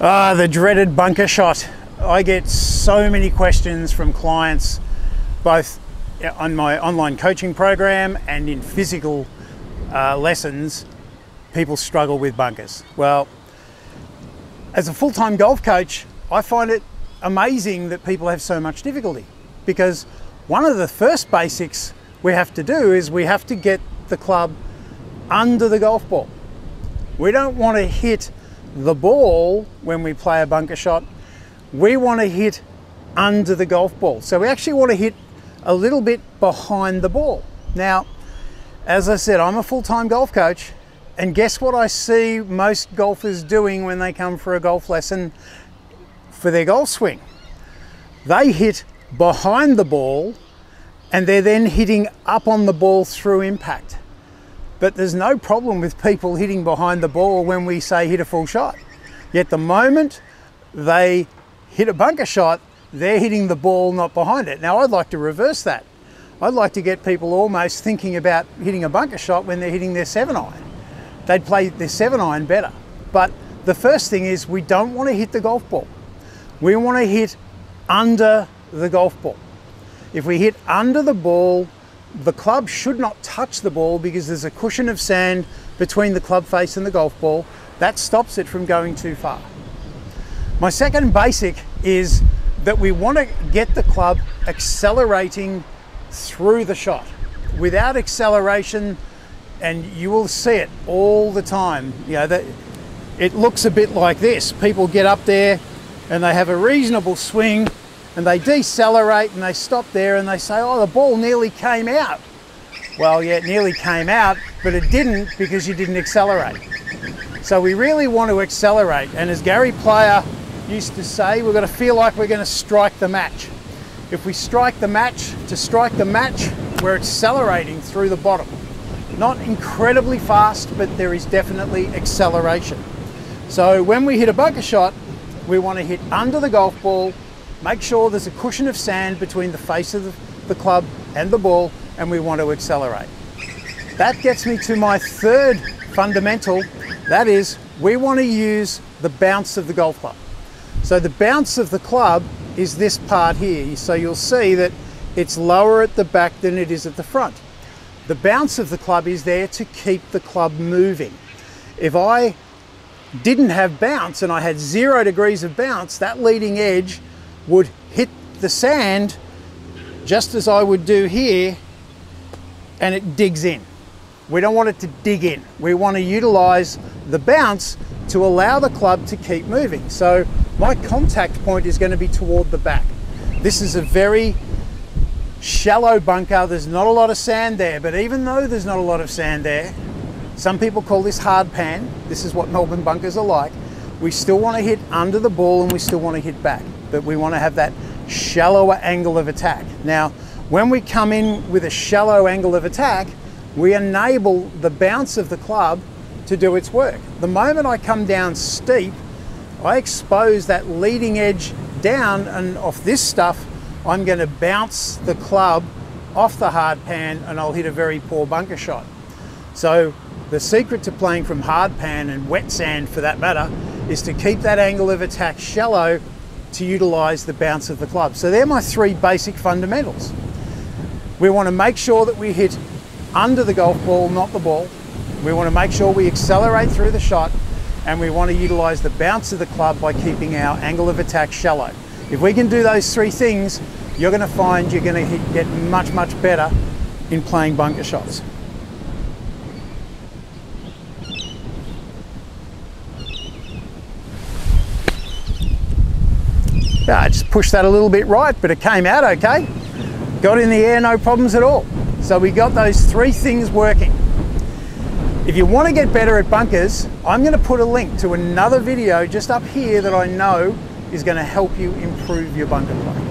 Ah, the dreaded bunker shot. I get so many questions from clients, both on my online coaching program and in physical uh, lessons. People struggle with bunkers. Well, as a full time golf coach, I find it amazing that people have so much difficulty because one of the first basics we have to do is we have to get the club under the golf ball. We don't want to hit the ball when we play a bunker shot, we want to hit under the golf ball. So we actually want to hit a little bit behind the ball. Now, as I said, I'm a full-time golf coach and guess what I see most golfers doing when they come for a golf lesson for their golf swing? They hit behind the ball and they're then hitting up on the ball through impact. But there's no problem with people hitting behind the ball when we say hit a full shot. Yet the moment they hit a bunker shot, they're hitting the ball not behind it. Now I'd like to reverse that. I'd like to get people almost thinking about hitting a bunker shot when they're hitting their seven iron. They'd play their seven iron better. But the first thing is we don't want to hit the golf ball. We want to hit under the golf ball. If we hit under the ball, the club should not touch the ball because there's a cushion of sand between the club face and the golf ball. That stops it from going too far. My second basic is that we want to get the club accelerating through the shot. Without acceleration, and you will see it all the time, you know, that it looks a bit like this. People get up there and they have a reasonable swing and they decelerate and they stop there and they say, oh, the ball nearly came out. Well, yeah, it nearly came out, but it didn't because you didn't accelerate. So we really want to accelerate. And as Gary Player used to say, we're going to feel like we're going to strike the match. If we strike the match, to strike the match, we're accelerating through the bottom. Not incredibly fast, but there is definitely acceleration. So when we hit a bunker shot, we want to hit under the golf ball Make sure there's a cushion of sand between the face of the, club and the ball, and we want to accelerate. That gets me to my third fundamental. That is, we want to use the bounce of the golf club. So the bounce of the club is this part here. So you'll see that it's lower at the back than it is at the front. The bounce of the club is there to keep the club moving. If I didn't have bounce and I had zero degrees of bounce, that leading edge would hit the sand just as I would do here and it digs in. We don't want it to dig in. We want to utilize the bounce to allow the club to keep moving. So my contact point is going to be toward the back. This is a very shallow bunker. There's not a lot of sand there, but even though there's not a lot of sand there, some people call this hard pan. This is what Melbourne bunkers are like. We still want to hit under the ball and we still want to hit back but we want to have that shallower angle of attack. Now, when we come in with a shallow angle of attack, we enable the bounce of the club to do its work. The moment I come down steep, I expose that leading edge down and off this stuff, I'm going to bounce the club off the hard pan and I'll hit a very poor bunker shot. So the secret to playing from hard pan and wet sand for that matter is to keep that angle of attack shallow to utilise the bounce of the club. So they're my three basic fundamentals. We want to make sure that we hit under the golf ball, not the ball. We want to make sure we accelerate through the shot and we want to utilise the bounce of the club by keeping our angle of attack shallow. If we can do those three things, you're going to find you're going to get much, much better in playing bunker shots. Yeah, Uh, I just pushed that a little bit right, but it came out okay. Got in the air, no problems at all. So we got those three things working. If you want to get better at bunkers, I'm going to put a link to another video just up here that I know is going to help you improve your bunker play.